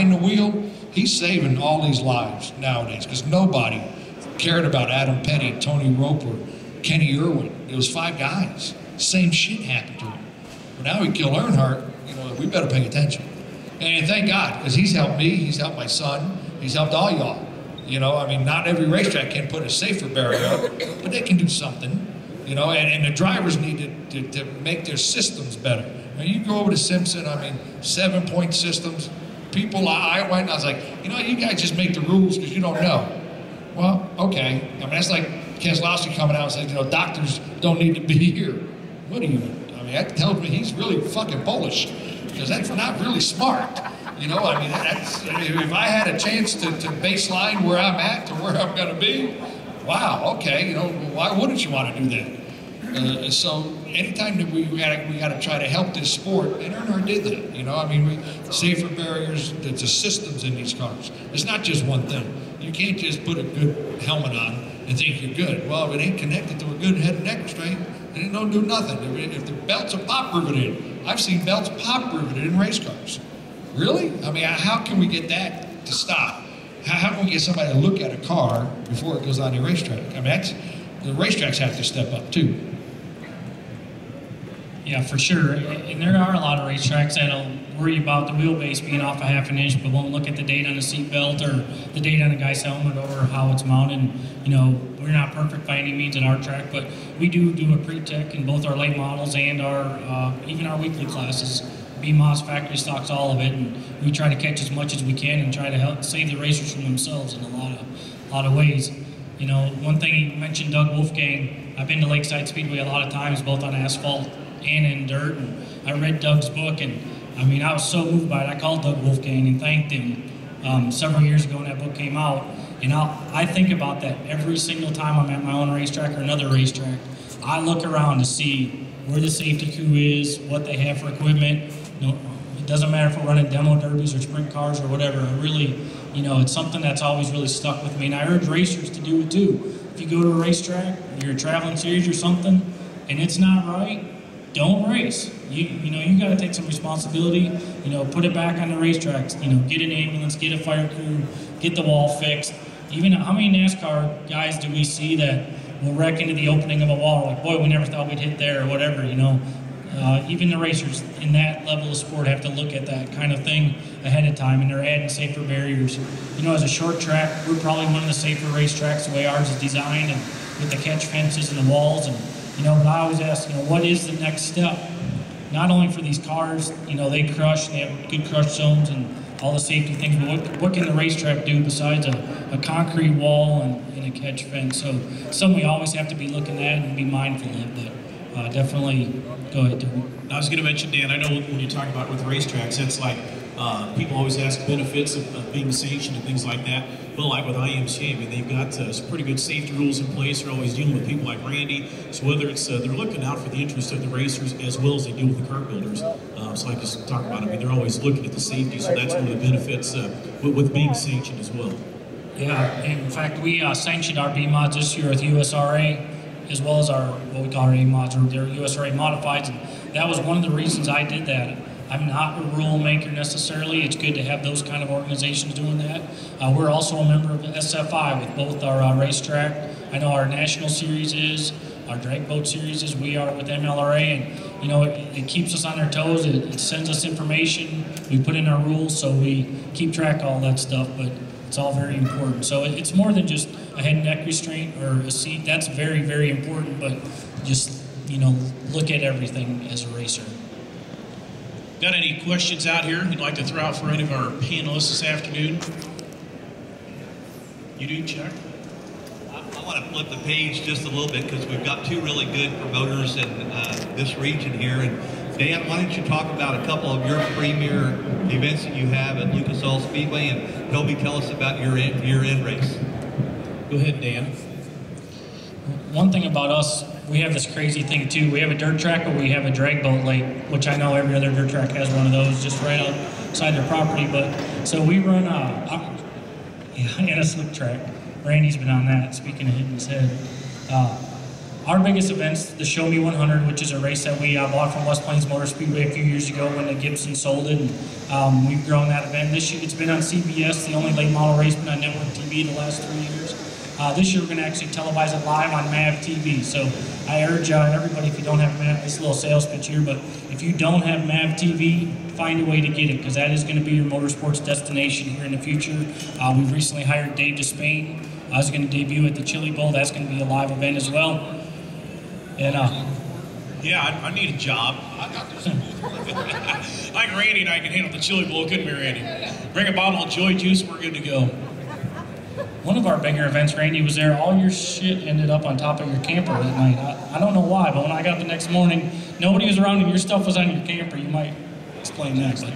behind the wheel, he's saving all these lives nowadays because nobody cared about Adam Petty, Tony Roper, Kenny Irwin. It was five guys. Same shit happened to him. But now we kill Earnhardt, you know, we better pay attention. And thank God, because he's helped me, he's helped my son, he's helped all y'all. You know, I mean, not every racetrack can put a safer barrier up, but they can do something. You know, and, and the drivers need to, to, to make their systems better. Now, you go over to Simpson, I mean, seven point systems. People, I, went and I was like, you know, you guys just make the rules because you don't know. Well, okay. I mean, that's like Keselowski coming out and saying, you know, doctors don't need to be here. What do you, I mean, that tells me he's really fucking Polish because that's not really smart. You know, I mean, that's, I mean, if I had a chance to, to baseline where I'm at to where I'm going to be, wow, okay, you know, why wouldn't you want to do that? Uh, so anytime that we, got we got to try to help this sport, and Earnhardt did that. You know, I mean, we, safer barriers, the, the systems in these cars. It's not just one thing. You can't just put a good helmet on and think you're good. Well, if it ain't connected to a good head and neck restraint, then it don't do nothing. If, the belts are pop riveted, I've seen belts pop riveted in race cars. Really? I mean, how can we get that to stop? How, how can we get somebody to look at a car before it goes on the racetrack? I mean, the racetracks have to step up too. Yeah, for sure. And there are a lot of racetracks that'll worry about the wheelbase being off a half an inch, but won't look at the date on the seatbelt or the date on the guy's helmet or how it's mounted. You know, we're not perfect by any means at our track, but we do do a pre-tech in both our late models and our uh, even our weekly classes. B mods factory stocks all of it, and we try to catch as much as we can and try to help save the racers from themselves in a lot of a lot of ways. You know, one thing you mentioned, Doug Wolfgang. I've been to Lakeside Speedway a lot of times, both on asphalt and in dirt. And I read Doug's book, and I mean, I was so moved by it. I called Doug Wolfgang and thanked him um, several years ago when that book came out. And I'll, I think about that every single time I'm at my own racetrack or another racetrack. I look around to see where the safety crew is, what they have for equipment. You know, it doesn't matter if we're running demo derbies or sprint cars or whatever. I really, you know, it's something that's always really stuck with me. And I urge racers to do it too. If you go to a racetrack, you're a traveling series or something, and it's not right, don't race. You you know you got to take some responsibility. You know, put it back on the racetracks. You know, get an ambulance, get a fire crew, get the wall fixed. Even how many NASCAR guys do we see that will wreck into the opening of a wall? Like, boy, we never thought we'd hit there or whatever. You know, uh, even the racers in that level of sport have to look at that kind of thing ahead of time, and they're adding safer barriers. You know, as a short track, we're probably one of the safer racetracks the way ours is designed, and with the catch fences and the walls and you know, but I always ask, you know, what is the next step? Not only for these cars, you know, they crush, they have good crush zones and all the safety things, but what, what can the racetrack do besides a, a concrete wall and, and, a catch fence? So something we always have to be looking at and be mindful of, but uh, definitely, go ahead, I was going to mention, Dan, I know when you talk about with racetracks, it's like uh, people always ask benefits of, of, being sanctioned and things like that. But like with IMCA, I mean, they've got uh, some pretty good safety rules in place. They're always dealing with people like Randy. So whether it's uh, they're looking out for the interest of the racers as well as they deal with the car builders. Uh, so I just talk about, I mean, they're always looking at the safety. So that's one of the benefits uh, with, with, being sanctioned as well. Yeah, in fact, we uh, sanctioned our B mods this year with USRA as well as our what we call our A mods or their USRA modifieds. And that was one of the reasons I did that I'm not a rule maker necessarily. It's good to have those kind of organizations doing that. Uh, we're also a member of SFI with both our uh, racetrack. I know our national series is, our drag boat series is. We are with MLRA, and you know it, it keeps us on our toes. It, it, sends us information. We put in our rules, so we keep track of all that stuff. But it's all very important. So it, it's more than just a head and neck restraint or a seat. That's very very important. But just you know look at everything as a racer. Got any questions out here you'd like to throw out for any of our panelists this afternoon? You do, Chuck? I, I want to flip the page just a little bit because we've got two really good promoters in uh, this region here. And Dan, why don't you talk about a couple of your premier events that you have at Lucas Oil Speedway, and Toby, tell us about your in, your end race. Go ahead, Dan. One thing about us we have this crazy thing too. We have a dirt track, but we have a drag boat lake, which I know every other dirt track has one of those just right outside their property. But so we run a, uh, and a slick track. Randy's been on that. Speaking of hitting his head, uh, our biggest events, the Show Me 100, which is a race that we uh, bought from West Plains Motor Speedway a few years ago when the Gibson sold it. And, um, we've grown that event. This year, it's been on CBS, the only late model race been on network TV the last three years. Uh, this year, we're going to actually televise it live on MAV TV. So I urge uh, everybody, if you don't have MAV, this little sales pitch here, but if you don't have MAV TV, find a way to get it because that is going to be your motorsports destination here in the future. Uh, we've recently hired Dave Despain. I was going to debut at the Chili Bowl. That's going to be a live event as well. And uh, Yeah, I, I need a job. like Randy and I can handle the chili bowl, couldn't we, Randy? Bring a bottle of Joy Juice, we're good to go. One of our bigger events, Randy was there. All your shit ended up on top of your camper that night. I, I don't know why, but when I got the next morning, nobody was around and your stuff was on your camper. You might explain that, but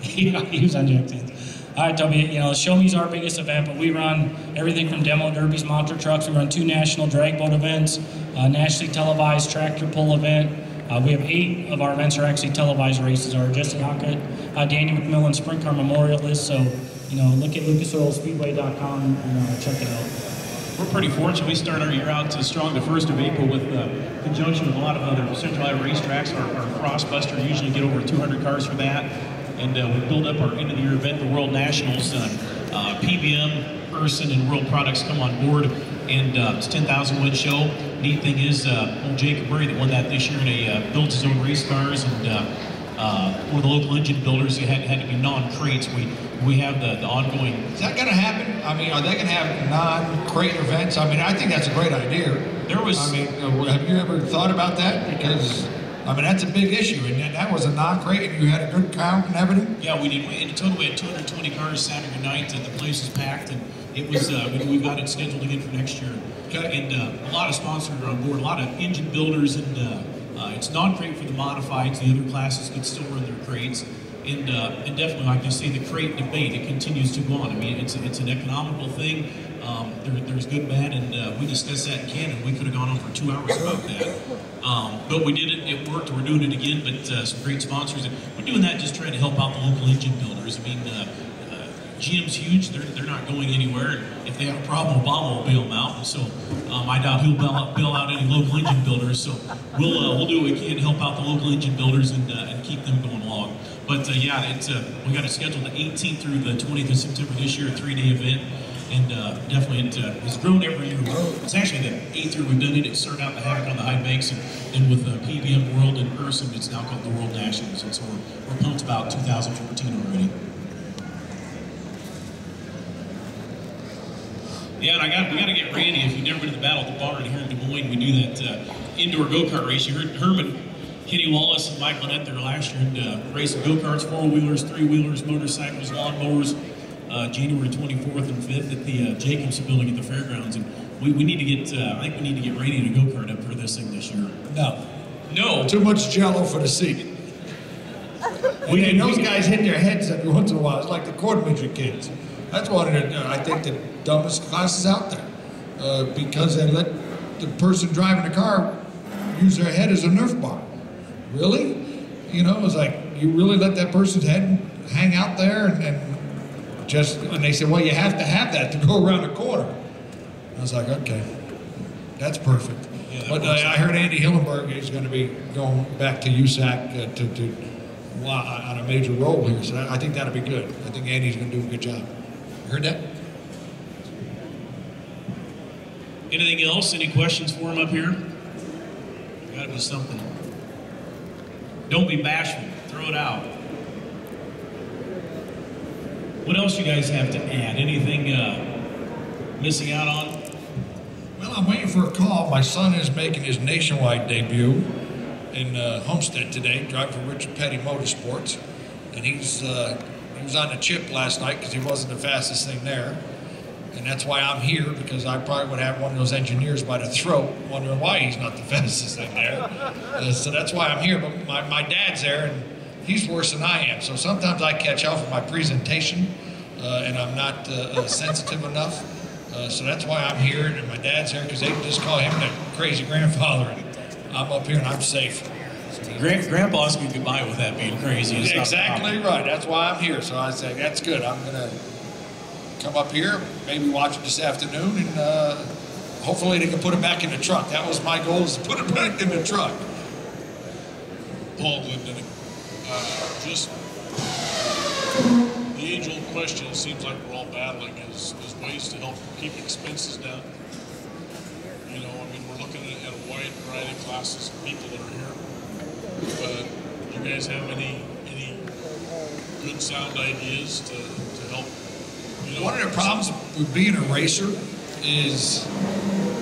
he, was on Jack's hands. All right, Toby, you know, Show Me's our biggest event, but we run everything from demo derbies, monster trucks. We run two national drag boat events, a nationally televised tractor pull event. Uh, we have eight of our events are actually televised races. Our Jesse Hockett, uh, Danny McMillin Sprint Car Memorial list. So, you know, look at lucasoilspeedway.com and uh, check it out. We're pretty fortunate. We start our year out to strong the first of April with uh, conjunction with a lot of other Central Iowa racetracks. Our, our Crossbuster usually get over 200 cars for that, and uh, we build up our end of the year event, the World Nationals. Uh, uh, PBM, Urson, and World Products come on board, and uh, it's 10,000 win show. Neat thing is, uh, old Jacob Murray that won that this year, and he uh, builds his own race cars, and uh, one of the local engine builders. It had, had to be non-crates. We we have the, the ongoing Is that going to happen? I mean, are they going to have non-crate events? I mean, I think that's a great idea. There was- I mean, uh, have you ever thought about that? Because, I mean, that's a big issue, and that- was a non-crate, and you had a good count and everything. Yeah, we did. We, in total, we had 220 cars Saturday night, and the place was packed. And it was. Uh, we, we got it scheduled again for next year. Okay. And uh, a lot of sponsors are on board. A lot of engine builders, and uh, uh, it's not great for the modifieds. The other classes could still run their crates. And, uh, and definitely, like you say, the crate debate it continues to go on. I mean, it's it's an economical thing. Um, there, there's good, bad, and uh, we discussed that in Canada. We could have gone on for two hours about that, um, but we did it. It worked. We're doing it again. But uh, some great sponsors. And we're doing that just trying to help out the local engine builders. I mean, uh, uh, GM's huge. They're, they're not going anywhere. If they have a problem, Obama will bail them out. So um, I doubt he'll bail out, bail out any local engine builders. So we'll uh, we'll do what we can to help out the local engine builders and, uh, and keep them going along. But uh, yeah, it's uh, we got it scheduled the 18th through the 20th of September this year, a three-day event. And uh, definitely, it uh, has grown every year. It's actually the eighth year we've done it. It started out the Havoc on the High Banks, and, and with PBM World and Urson, it's now called the World Nationals. And so we're, we're pumped about 2014 already. Yeah, and I got we got to get Randy. If you've never been to the Battle of the Barn here in Des Moines, we do that uh, indoor go kart race. You heard Herman, Kenny Wallace, and Mike Lynette there last year and uh, racing go karts, four wheelers, three wheelers, motorcycles, lawnmowers. Uh, January 24th and 5th at the uh, Jacobson Building at the fairgrounds, and we, we need to get uh, I think we need to get Randy to go kart up for this thing this year. No. No, Too much jello for the seat. We can- those guys hit their heads every once in a while. It's like the quarter midget kids. That's one of the, uh, I think, the dumbest classes out there. Uh, because they let the person driving the car use their head as a Nerf bar. Really? You know, it's like, you really let that person's head hang out there and, and just, and they said, well, you have to have that to go around the corner. I was like, okay, that's perfect. Yeah, that but uh. I heard Andy Hillenburg is going to be going back to USAC uh, to, to on a major role here, so I think that'll be good. I think Andy's going to do a good job. You heard that? Anything else? Any questions for him up here? Got to be something. Don't be bashful. Throw it out. What else you guys have to add? Anything uh, missing out on? Well, I'm waiting for a call. My son is making his nationwide debut in uh, Homestead today, driving for Richard Petty Motorsports, and he's uh, he was on the chip last night because he wasn't the fastest thing there, and that's why I'm here because I probably would have one of those engineers by the throat, wondering why he's not the fastest thing there. Uh, so that's why I'm here. But my, my dad's there, and he's worse than I am. So sometimes I catch hell for my presentation, uh, and I'm not uh, uh, sensitive enough. Uh, so that's why I'm here, and my dad's here because they can just call him the crazy grandfather. And I'm up here and I'm safe. Grand, Grandpa's going to get by with that being crazy. It's Exactly right. That's why I'm here. So I say that's good. I'm gonna come up here, maybe watch it this afternoon, and uh, hopefully they can put it back in the truck. That was my goal is to put it back in the truck. Paul Glendinning. Uh, just the age-old question, it seems like we're all battling, is, is ways to help keep expenses down. You know, I mean, we're looking at, a wide variety of classes of people that are here. But do you guys have any, any good sound ideas to, to One of the problems with being a racer is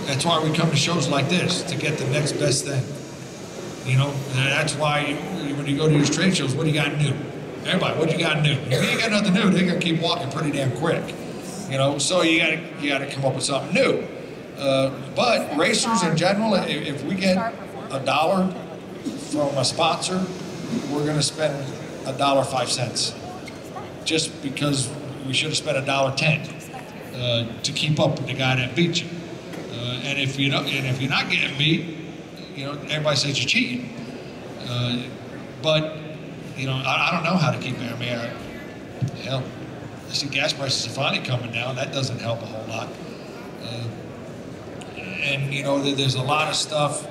that's why we come to shows like this to get the next best thing. You know, that's why you, when you go to these trade shows, what do you got new? Everybody, what you got new? If you ain't got nothing new, they're gonna keep walking pretty damn quick. You know, so you gotta you gotta come up with something new. Uh, but racers in general, if, if we get a dollar from a sponsor, we're gonna spend a dollar five cents just because we should have spent a dollar ten uh, to keep up with the guy that beat you. Uh, and if you don't, and if you're not getting beat, you know everybody says you're cheating. Uh, but you know I, I don't know how to keep it. I hell, I see gas prices are finally coming down. That doesn't help a whole lot. Uh, and you know there's a lot of stuff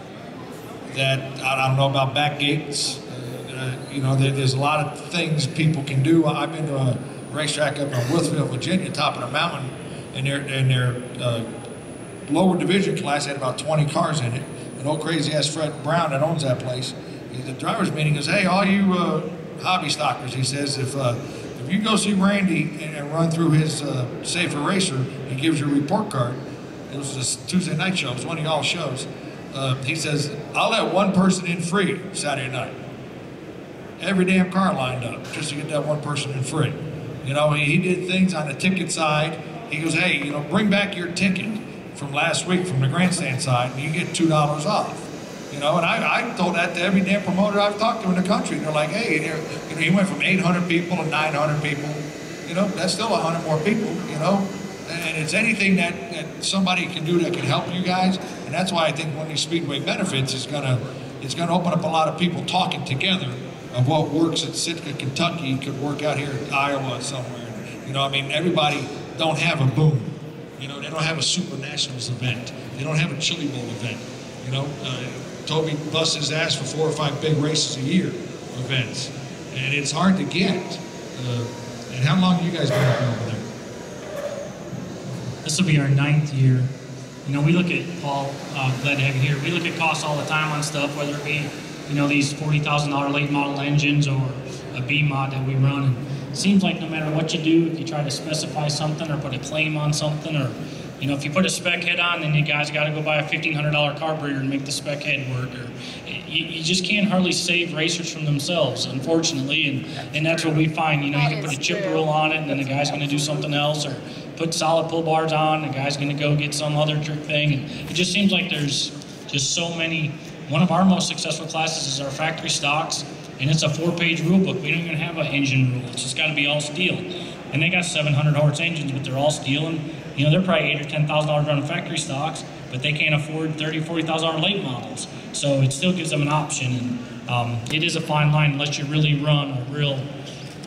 that I I don't know about back gates. Uh, you know, there, there's a lot of things people can do. I've been to a racetrack up in Wytheville, Virginia, top of the mountain, and their and their uh, lower division class had about 20 cars in it. And old crazy ass Fred Brown that owns that place, he- the drivers meeting goes, "Hey, all you uh, hobby stockers," he says, if uh, if you go see Randy and, and run through his uh, Safer Racer, he gives you a report card. It was this Tuesday night show. It was one of y'all shows. Uh, he says, "I'll let one person in free Saturday night." Every damn car lined up just to get that one person in free. You know, he, he did things on the ticket side. He goes, "Hey, you know, bring back your ticket from last week from the grandstand side, and you get two dollars off." You know, and I, I told that to every damn promoter I've talked to in the country. and They're like, "Hey, you know, he went from 800 people to 900 people. You know, that's still 100 more people. You know, and it's anything that, that somebody can do that can help you guys. And that's why I think one of these speedway benefits is gonna it's gonna open up a lot of people talking together of what works at Sitka, Kentucky could work out here in Iowa somewhere. You know, I mean, everybody don't have a boom. You know, they don't have a Super Nationals event. They don't have a Chili Bowl event. You know, uh, Toby busts his ass for four or five big races a year events, and it's hard to get. Uh, and how long you guys been over there? This will be our ninth year. You know, we look at Paul, uh, glad to have you here. We look at costs all the time on stuff, whether it be, you know, these forty thousand dollar late model engines or a B mod that we run. And it seems like no matter what you do, if you try to specify something or put a claim on something, or you know, if you put a spec head on, then you guys got to go buy a fifteen hundred dollar carburetor and make the spec head work. Or you, you just can't hardly save racers from themselves, unfortunately. And and that's what we find. You know, you can put a chip rule on it, and then the guy's going to do something else, or put solid pull bars on, the guy's going to go get some other trick thing. And it just seems like there's just so many. One of our most successful classes is our factory stocks, and it's a four-page rule book. We don't even have an engine rule. It's just got to be all steel. And they got 700 horse engines, but they're all steel, and you know they're probably eight or ten thousand dollars running factory stocks, but they can't afford thirty, forty thousand dollar late models. So it still gives them an option, and um, it is a fine line unless you really run a real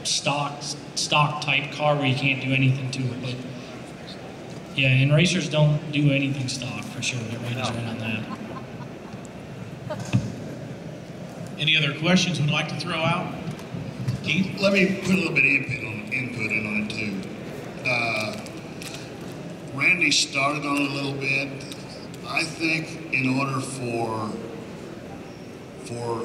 stock stock type car where you can't do anything to it. But yeah, and racers don't do anything stock for sure. Everybody's right on that. Any other questions we'd like to throw out? Keith? Let me put a little bit of input on, input in on it too. Uh, Randy started on it a little bit. I think in order for for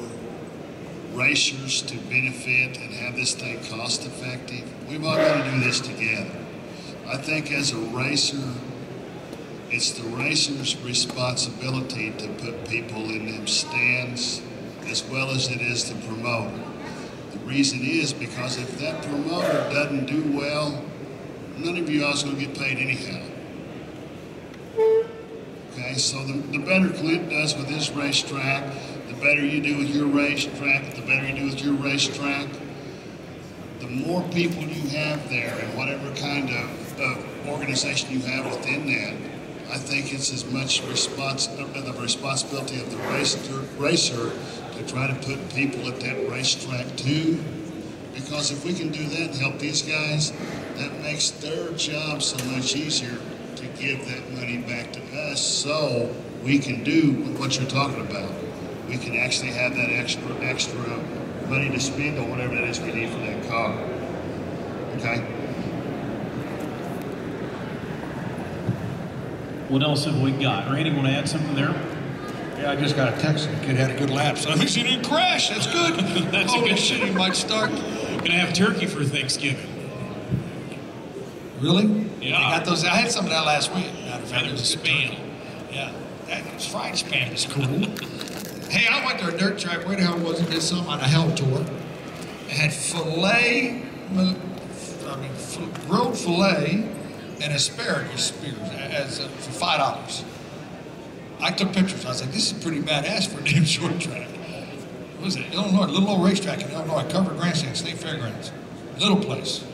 racers to benefit and have this thing cost effective, we've all got to do this together. I think as a racer, it's the racer's responsibility to put people in them stands as well as it is the promoter. The reason is because if that promoter doesn't do well, none of you all's going to get paid anyhow. Okay, so the, the better Clint does with his racetrack, the better you do with your racetrack, the better you do with your racetrack, the more people you have there and whatever kind of, of organization you have within that, I think it's as much respons- uh, the responsibility of the racer, racer to try to put people at that racetrack too. Because if we can do that and help these guys, that makes their job so much easier to give that money back to us so we can do what you're talking about. We can actually have that extra extra money to spend on whatever that is we need for that car. Okay? What else have we got? Randy, want to add something there? Yeah, I just got a text. The kid had a good lap, so that means he didn't crash. That's good. That's a Holy good shit, he might start. Gonna have turkey for Thanksgiving. Really? Yeah. I got those. I had some of that last week. Matter of fact, Had it was it spam. Yeah, that fried spam is cool. hey, I went to a dirt track. Where the hell was it? Did something on a hell tour. It had filet, I mean, grilled filet and asparagus spears as uh, for five dollars. I took pictures. I was like, this is pretty badass for a damn short track. What was it? Illinois, little old racetrack in Illinois, covered grandstand, state fairgrounds, little place.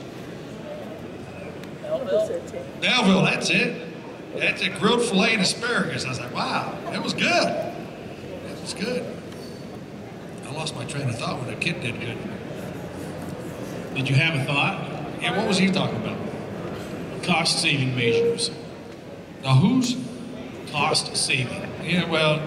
Belleville, that's it. That's it. Grilled filet and asparagus. I was like, wow, that was good. That was good. I lost my train of thought when a kid did good. Did you have a thought? Yeah, what was he talking about? Cost saving measures. Now who's? Cost saving. Yeah, well,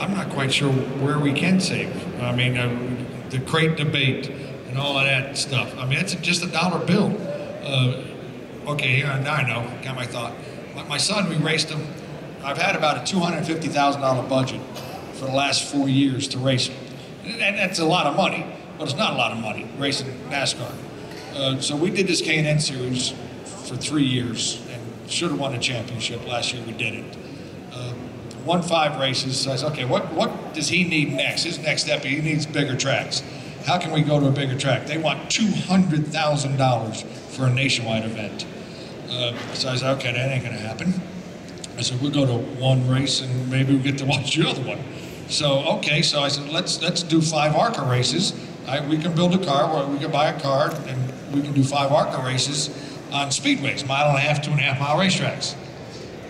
I'm not quite sure where we can save. I mean, uh, the crate debate and all of that stuff. I mean, it's just a dollar bill. Uh, okay, here now I know. Got my thought. My, my son, we raced him. I've had about a two hundred fifty thousand dollar budget for the last four years to race him, and that's a lot of money. But it's not a lot of money racing NASCAR. Uh, so we did this K&N series for three years and should have won a championship. Last year we did it. Uh, won five races. So I said, okay, what, what does he need next? His next step, he needs bigger tracks. How can we go to a bigger track? They want $200,000 for a nationwide event. Uh, so I said, okay, that ain't going to happen. I said, we'll go to one race and maybe we'll get to watch the other one. So, okay, so I said, let's, let's do five ARCA races. I, we can build a car, where we can buy a car, and we can do five ARCA races on speedways, mile and a half, two and a half mile racetracks.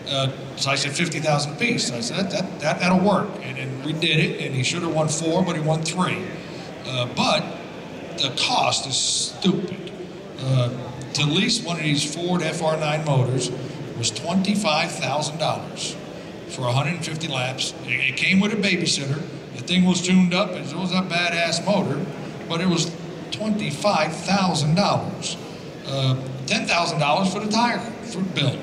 Uh, so I said 50,000 apiece. So I said, that, that, that, that'll work. And, and we did it, and he should have won four, but he won three. Uh, but the cost is stupid. Uh, to lease one of these Ford FR9 motors was $25,000 for 150 laps. It, it came with a babysitter. The thing was tuned up. It was a badass motor, but it was $25,000. Uh, $10,000 for the tire for bill.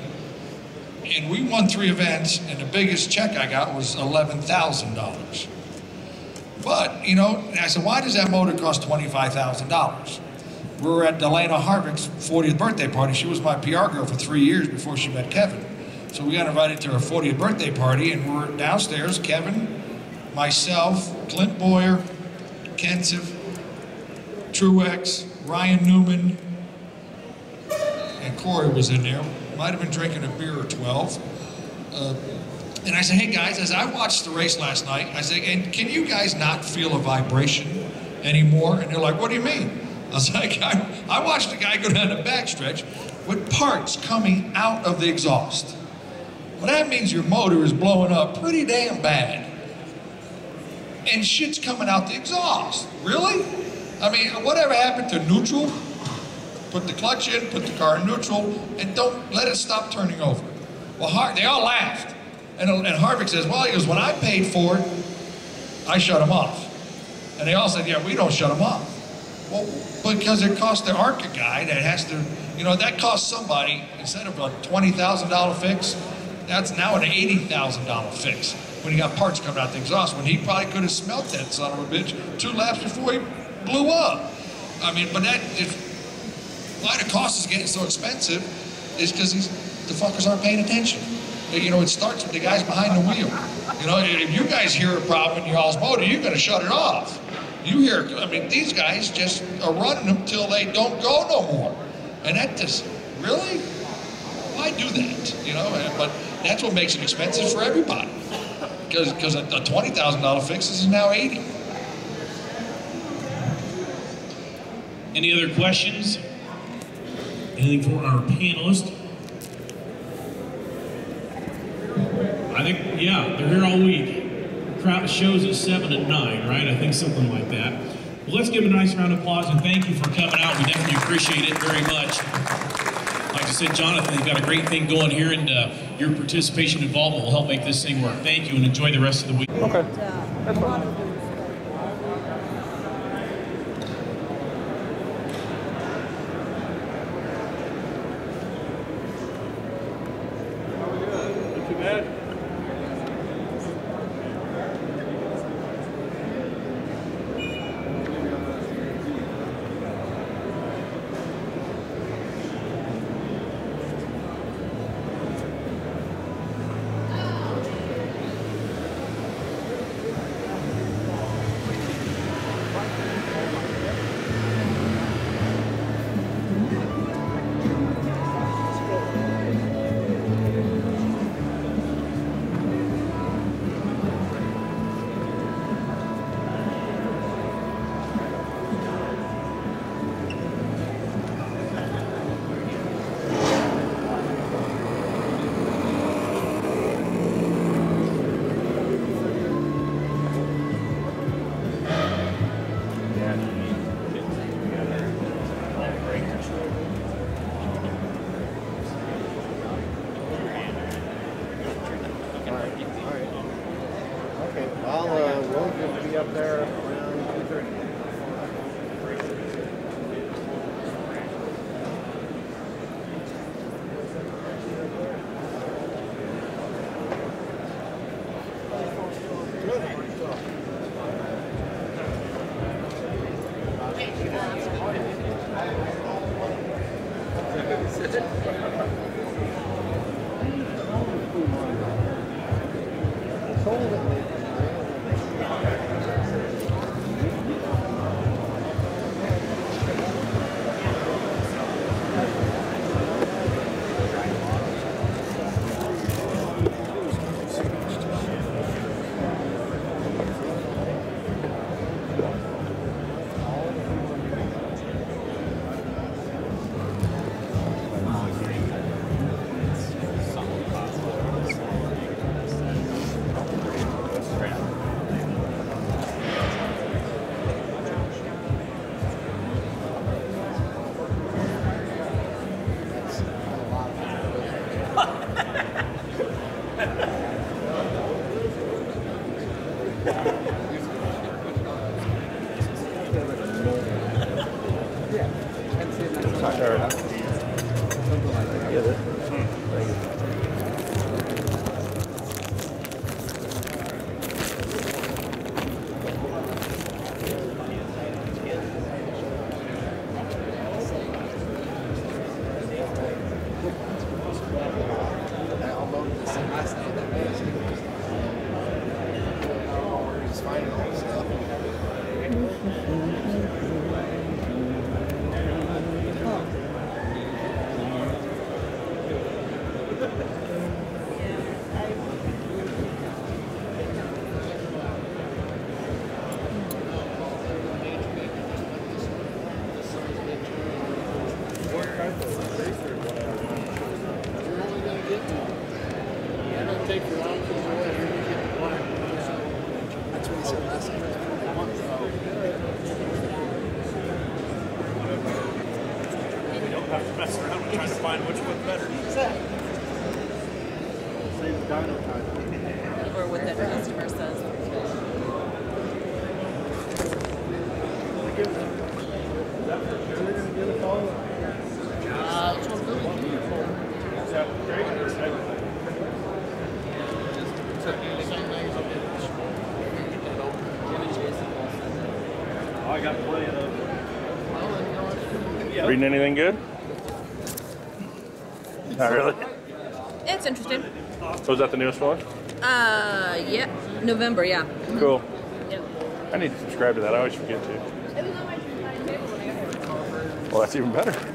And we won three events, and the biggest check I got was $11,000. But, you know, I said, why does that motor cost $25,000? We were at Delana Harvick's 40th birthday party. She was my PR girl for three years before she met Kevin. So we got invited to her 40th birthday party, and we're downstairs. Kevin, myself, Clint Bowyer, Kenseth, Truex, Ryan Newman, and Corey was in there. Might have been drinking a beer or 12. Uh, and I said, hey guys, as I watched the race last night, I said, and can you guys not feel a vibration anymore? And they're like, what do you mean? I was like, I, I watched a guy go down the backstretch with parts coming out of the exhaust. Well, that means your motor is blowing up pretty damn bad. And shit's coming out the exhaust. Really? I mean, whatever happened to neutral? Put the clutch in, put the car in neutral, and don't let it stop turning over. Well, Har- they all laughed. And, and Harvick says, well, he goes, when I paid for it, I shut him off. And they all said, yeah, we don't shut him off. Well, because it cost the ARCA guy that has to, you know, that cost somebody, instead of a $20,000 fix, that's now an $80,000 fix when he got parts coming out the exhaust, when he probably could have smelt that son of a bitch two laps before he blew up. I mean, but that is, why the cost is getting so expensive is because the fuckers aren't paying attention. You know, it starts with the guys behind the wheel. You know, if you guys hear a problem in y'all's motor, you're going to shut it off. You hear, I mean, these guys just are running them till they don't go no more. And that just, really? Why do that? You know, but that's what makes it expensive for everybody. Because a $20,000 fix is now 80. Any other questions? Anything for our panelist? I think, yeah, they're here all week. Crowd shows at 7 and 9, right? I think something like that. Well, let's give a nice round of applause and thank you for coming out. We definitely appreciate it very much. Like I said, Jonathan, you've got a great thing going here, and uh, your participation and involvement will help make this thing work. Thank you, and enjoy the rest of the week. Okay. That's fine. Reading anything good? Not really. It's interesting. So is that the newest one? Uh, yeah, November, yeah. Cool. Yeah. I need to subscribe to that. I always forget to. Well, that's even better.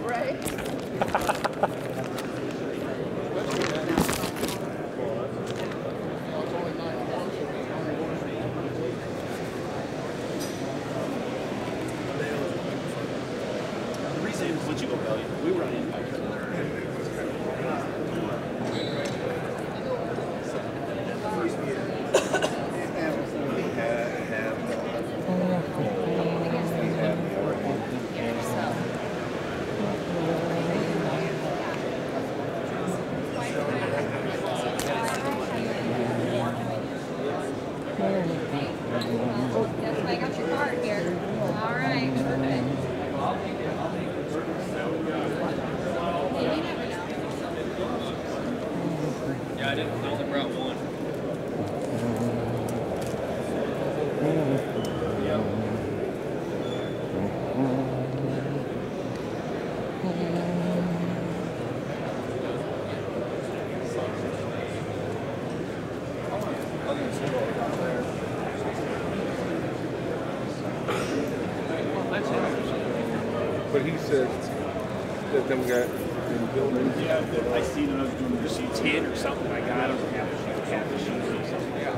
Something, I got them half a sheet, half a sheet or something. Yeah.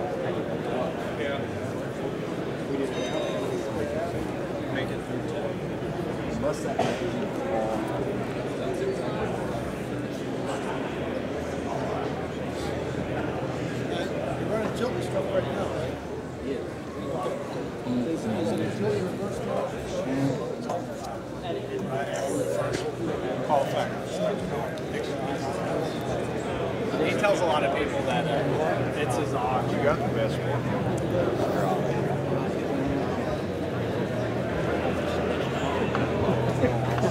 Yeah. Make it through ten. Must that You're running tilt stuff right now, right? He tells a lot of people that uh, it's his ox. You got the best one.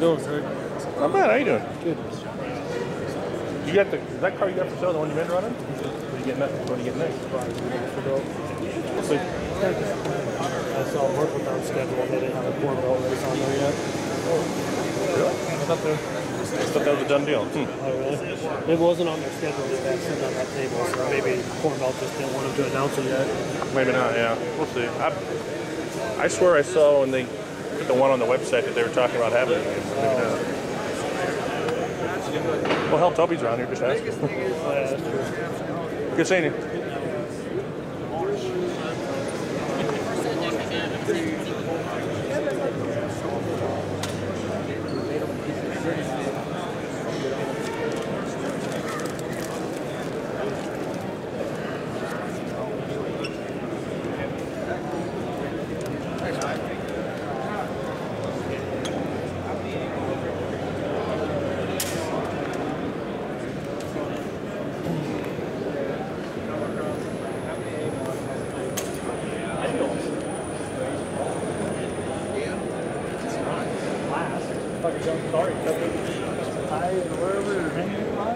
How's it going, sir? Not bad. How you doing? Good. You got the is that car you got for sale? The one you've been running? What do you get next? What do you get next? We'll see. I saw work with on schedule. They didn't have a core belt race on there yet. Really? I thought, the, I thought that was a done deal. Hmm. Oh, really? It wasn't on their schedule. They've been sitting on that table, so maybe core belt just didn't want them to announce it yet. Maybe not. Yeah, we'll see. I, I swear I saw when they put the one on the website that they were talking about having it. again, but maybe not. Well, hell, Toby's around here. Just ask. Good seeing you. Fucking jump car, you cut it. Tie it wherever, or hang it by.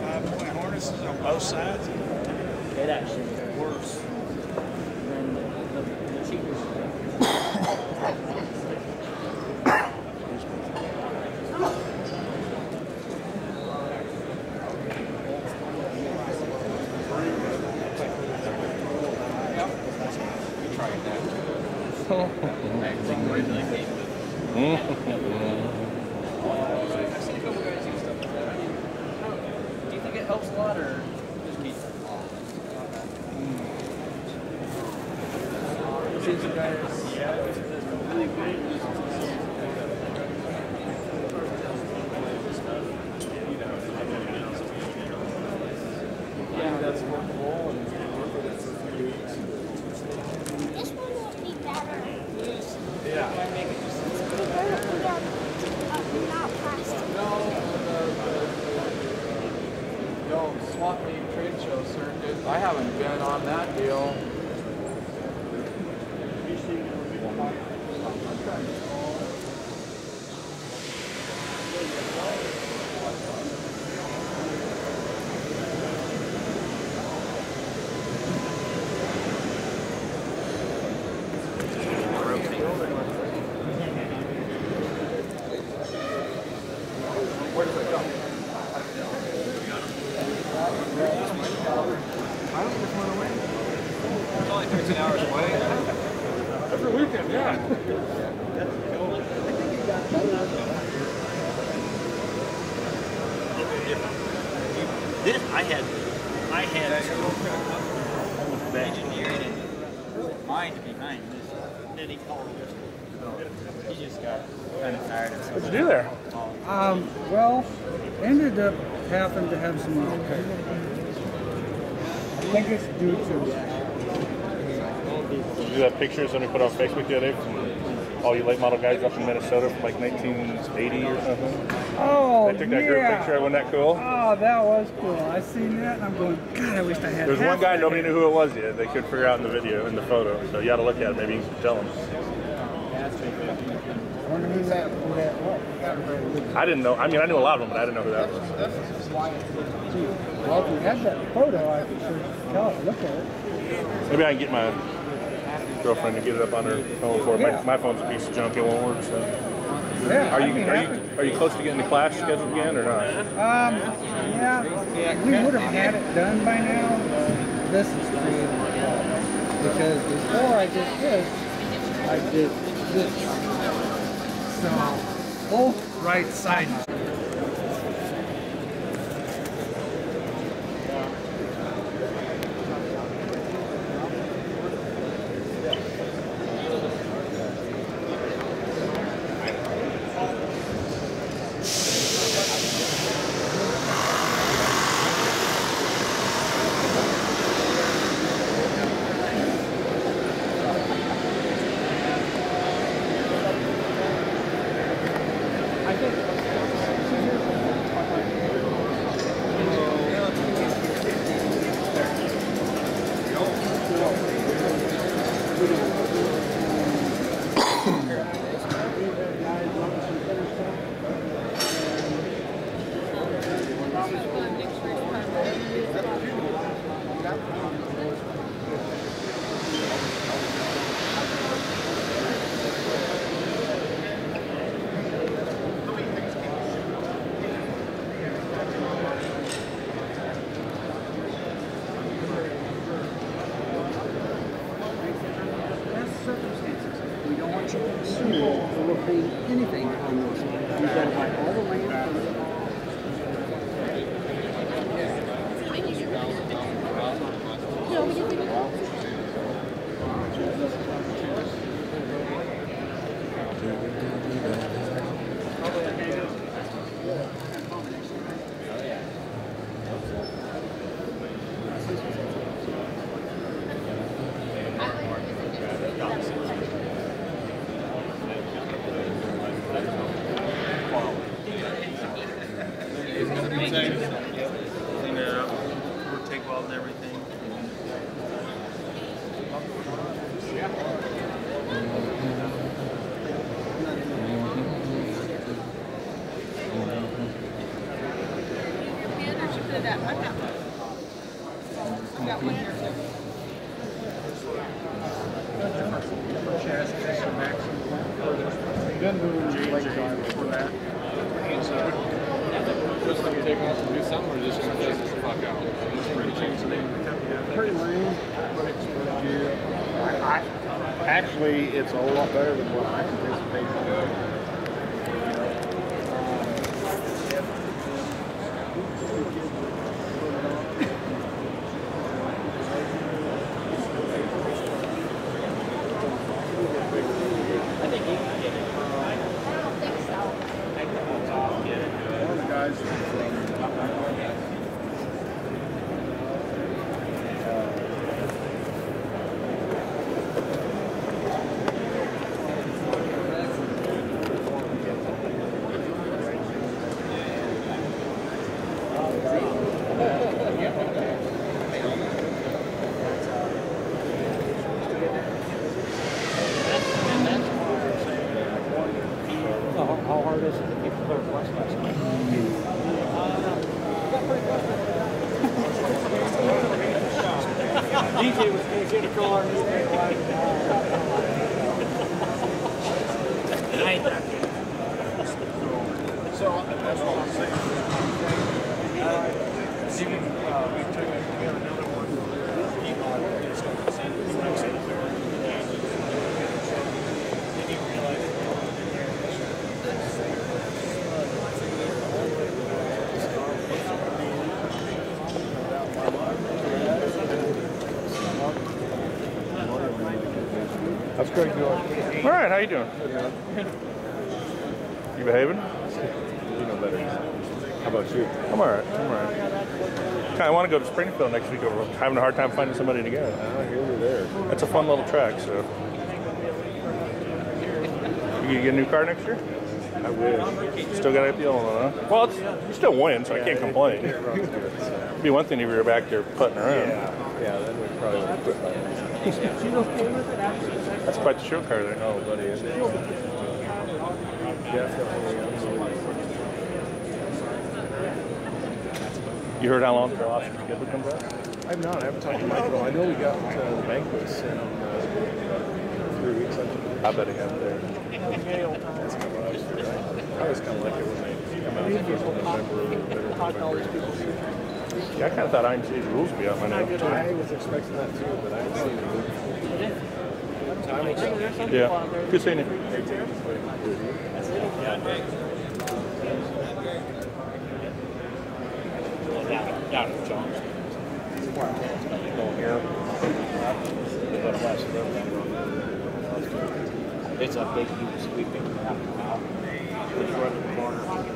Five point harnesses on both sides. It actually worse than the, the, the cheapest. Do you think it helps a lot or just keeps it? Since you guys, yeah, it's it's really great. Yeah, that's workable and work with it for a few weeks. This one will be better. Yeah. Uh, not plastic. Yo, swap meet trade show circuit. I haven't been on that deal. Where does only 13 hours away. Every weekend, yeah. This I had, I had engineering and mind behind this. Then he called this. He just got kind of tired of What'd you do there? Um, well, ended up having to have some. I think it's due to. Did you have pictures somebody put on Facebook the other day from all you late model guys up in Minnesota from like 1980 or something? Oh, They took that yeah. group picture. Wasn't that cool? Oh, that was cool. I seen that and I'm going, God, I wish I had. There's one guy nobody knew who it was yet. They couldn't figure out in the video, in the photo. So you got to look at it. Maybe you can tell them. I wonder who that, who that was. I didn't know. I mean, I knew a lot of them, but I didn't know who that was. Well, if you had that photo, I could sure tell it. Look at it. Maybe I can get my girlfriend to get it up on her phone for. Yeah. My, my phone's a piece of junk. It won't work. So. Yeah, Are you are you are you close to getting the class scheduled again or not? Um, yeah, we would have had it done by now, this is creative. Because before I did this, I did this. So, both right sides. Yeah. Actually, it's a whole lot better than what I anticipated. I think you can get it. I don't think so. One of the guys How, how hard is it to keep the clear flush last night? DJ was going to get a call on his So that's what I'm saying. Uh, even, uh, we took, we got another one. He, uh, it's, it's, What's Greg? All right, how you doing? You behaving? You know better. How about you? I'm all right. I'm all right. I want to go to Springfield next week. Over having a hard time finding somebody to go. Ah, I hear you're there. It's a fun little track. So, you gonna get a new car next year? I wish. Still got to get the old one, huh? Well, it's, you still win, so I can't complain. It'd be one thing if you were back there putting around. Yeah, yeah, then we probably would quit by now. That's quite the show car there. Oh, buddy, isn't it? You heard how long the Oscar schedule comes out? I've not. I haven't talked to Michael. I know we got uh, the banquets in uh, three weeks. I think. I bet he got there. That's kind of what I was thinking. I always kind of like it when they come out in November, middle of November. Yeah, I kind of thought IMCA's rules would be out by now. I was expecting that too, but I didn't see it. Time will tell. Yeah. Good seeing you. Down in Johnson. Here. It's a big, huge sweeping out. It's right the corner.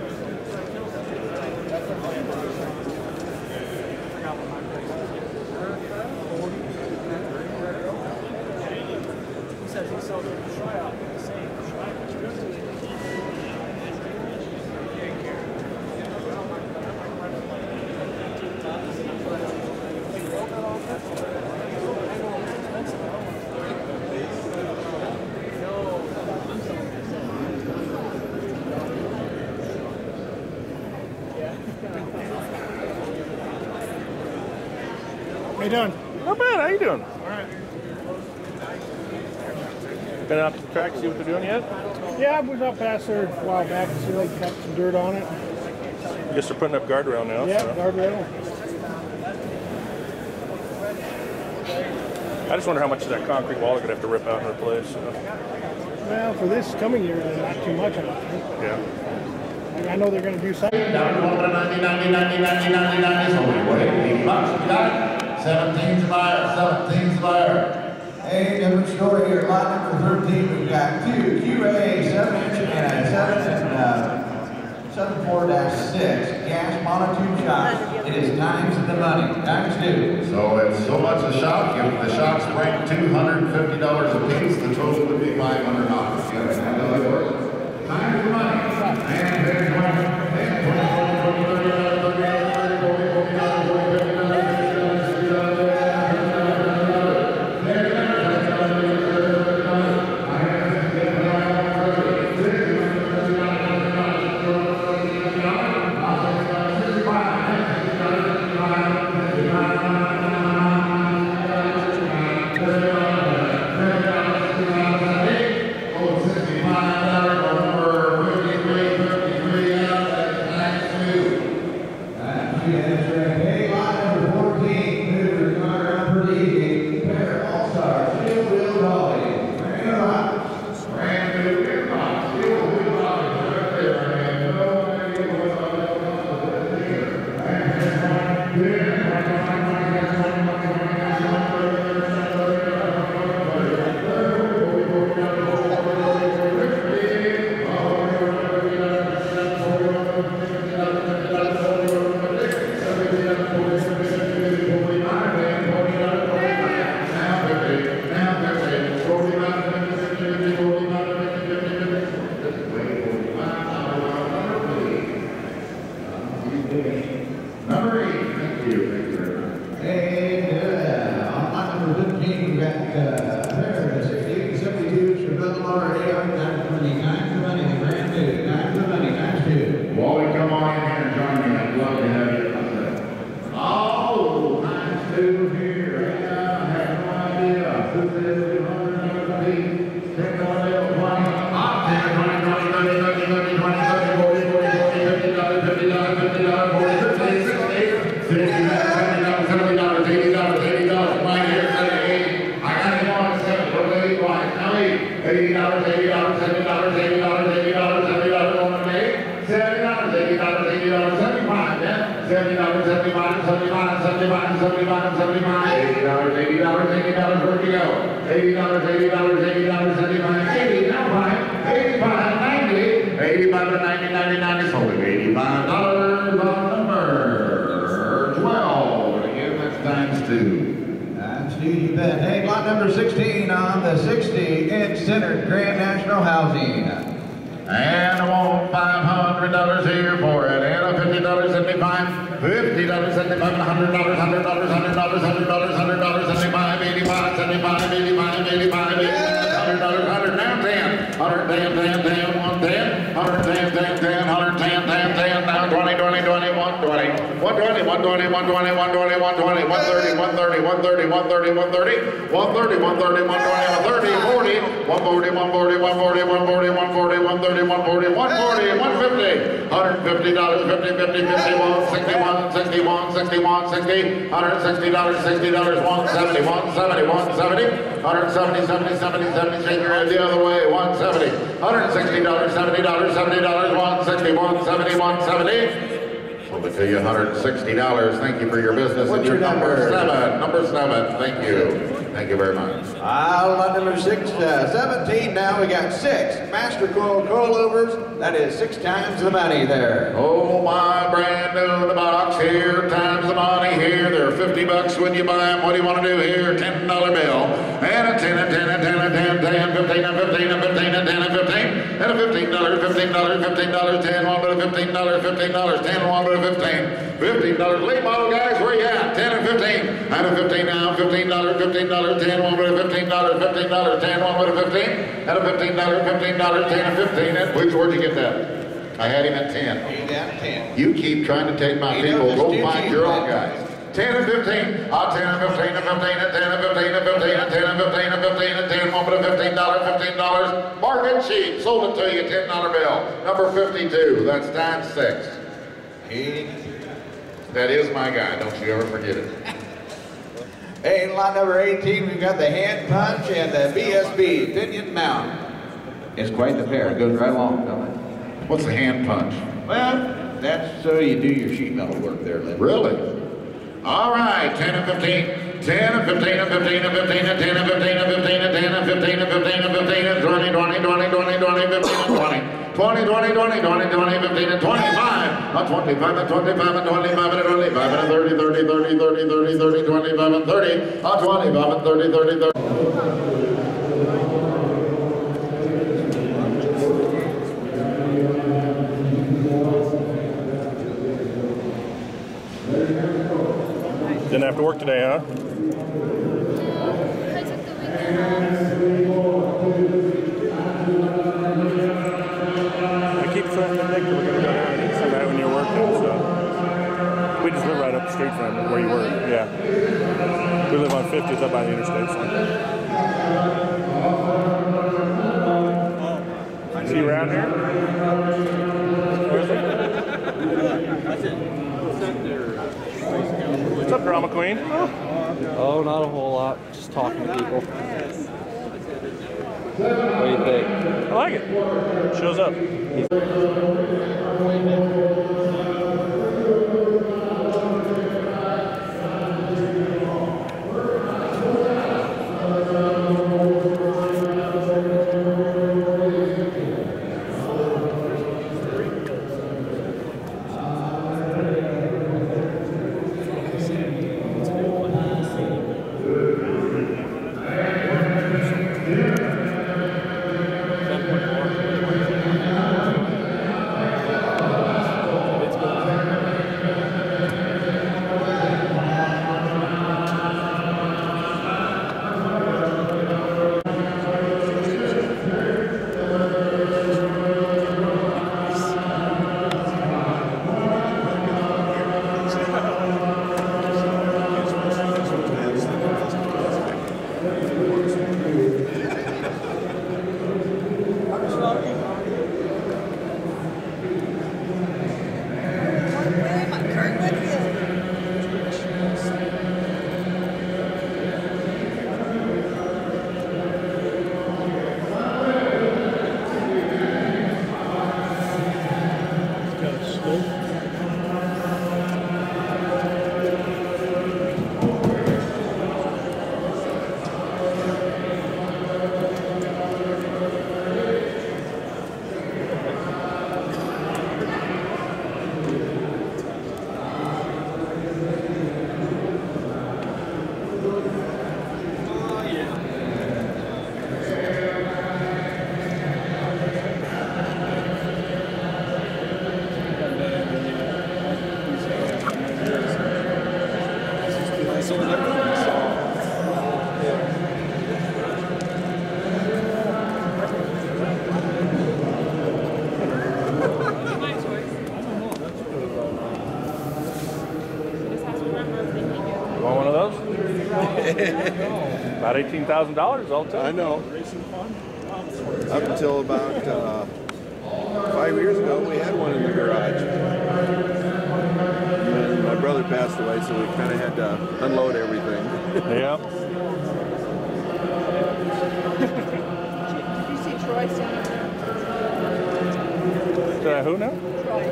doing? Not bad. How you doing? All right. Been out to the track, see what they're doing yet? Yeah, I was up past there a while back to see if they got some dirt on it. I Guess they're putting up guardrail now. Yeah, so. guardrail. I just wonder how much of that concrete wall they're gonna have to rip out and replace. So. Well, for this coming year, not too much, I don't think. Yeah. I know they're gonna do something. Seventeen Meyer, seventeen Meyer. A different story here. Lot number 13, we've got two QA 7 inch and uh, 7 four dash 6 gas monotube shocks. It is times the money, times two. So it's so much a shock. If the shocks rank $250 a piece, the total would be $500. Times the money. And there's 20, 20, 20, 20, 30, dollars seventy-five, and a hundred dollars, hundred dollars, hundred dollars, hundred dollars, hundred dollars, seventy-five, eighty-five, seventy-five, eighty-five, eighty-five, eighty-five, hundred dollars, 100, Dan, Dan, Dan, 1, Dan, 110, Dan, Dan, 110, Dan, Dan, now 20, 20, 20, 120, 120, 120, 120, 120, 120, 130, 130, 130, 130, 130, 130, 130, 120, 130, 40, 140, 140, 140, 140, 140, 130, 140, 140, 150, 150 dollars, 50, 50, 51, 61, 61, 61, 60, 160 dollars, 60 dollars, 170, 170, 170. 170, 70, 70, 70, shake your head the other way, 170, $160, $70, $70, 160, 170, 170. Over to you, $160. Thank you for your business. What's your, your number? Seven. Number seven. Thank you. Thank you very much. I'll let number six, uh, 17 now. We got six Master Coil coilovers. That is six times the money there. Oh, my brand new the box here. Times the money here. There are 50 bucks when you buy them. What do you want to do here? $10 bill. And a 10, a 10, a 10, a 10, 10, 15, a 15, a 15, a 10, a 15. And a $15, $15, $15, 10, one the $15, $15, 10, one to the 15. $15. Late model guys, where you at? 10 and 15. And a 15 now, $15, $15, 10, one the $15, $15, 10, one to the 15. And a $15, $15, 10 and 15. And which, where'd you get that? I had him at 10. He got 10. You keep trying to take my people. Go find your own guys. 10 and 15. Ah, 10 and 15 and 15 and 10 and 15 and 15 and 10 and 15 and 15 and 10. One for the $15, $15. Bargain cheap. Sold it to you. $10 bill. Number 52. That's times six. He, That is my guy. Don't you ever forget it. Hey, in lot number 18, we've got the hand punch and the BSB pinion mount. It's quite the pair. It goes right along, don't it? What's the hand punch? Well, that's so you do your sheet metal work there, Lynn. Really? All right, 10 and 15, 10 and 15 and 15 and 15 and 10 and 15 and 15 and 10 and 15 and 15 and 15 and 20, 20, 20, 20, 20, 15 and 20. 20, 20, 20, 20, 20, 15 and 25. A 25 and 25 and 25 and 25 and 30, 30, 30, 30, 30, 30, 25 and 30. A 25 and 30, 30, 30. Didn't have to work today, huh? I keep threatening Nick that we're gonna go down and eat some when you're working, so. We just live right up the street from where you work, yeah. We live on 50th up by the interstate, so. It? What's up, drama queen? Oh, not a whole lot. Just talking to people. What do you think? I like it. Shows up. seen About eighteen thousand dollars, I'll tell you. I know. Up until about uh, five years ago, we had one in the garage. And my brother passed away, so we kind of had to unload everything. Yeah. Did you see Troy standing there? Did I who now? Troy.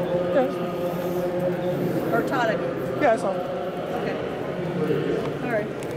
Or Todd, I. Yeah, I saw him. Okay. All right.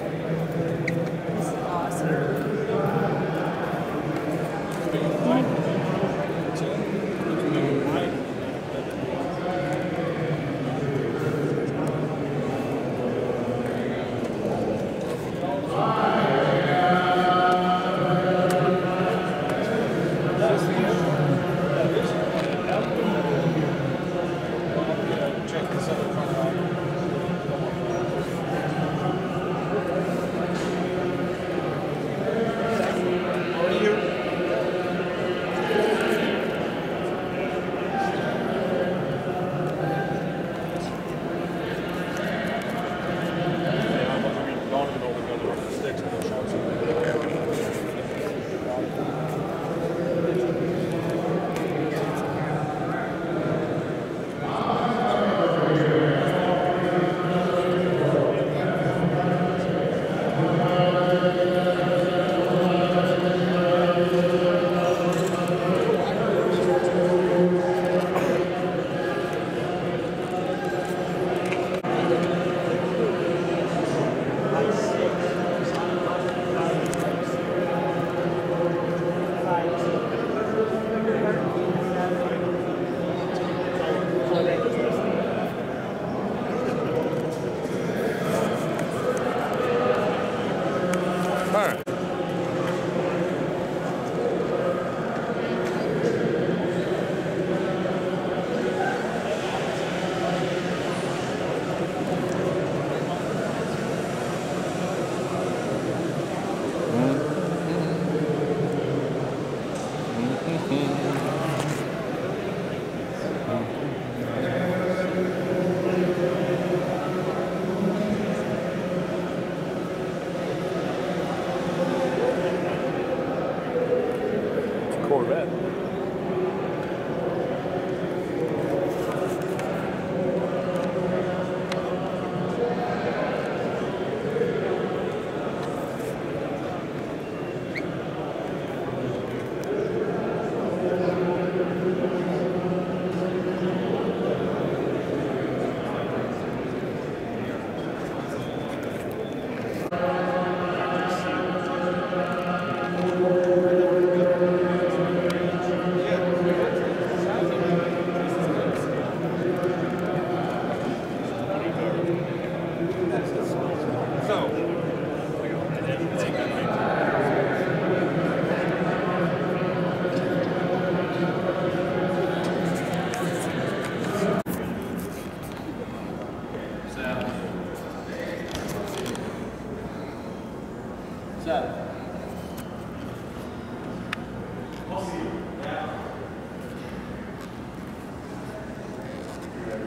Yeah,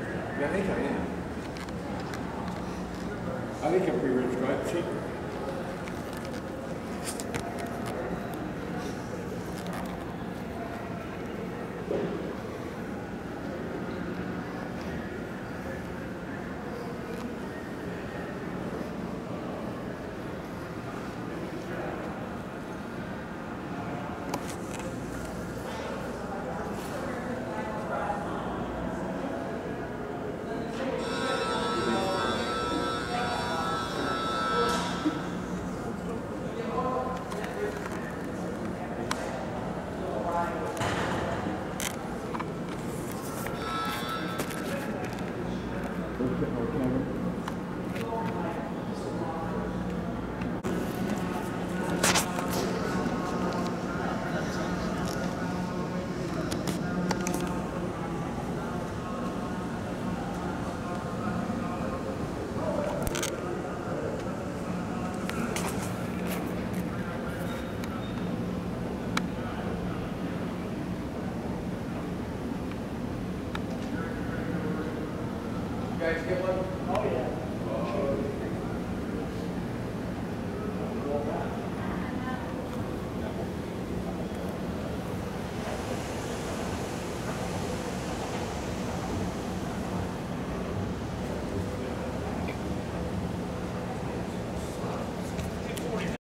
I think I am. I think